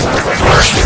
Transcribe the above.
First,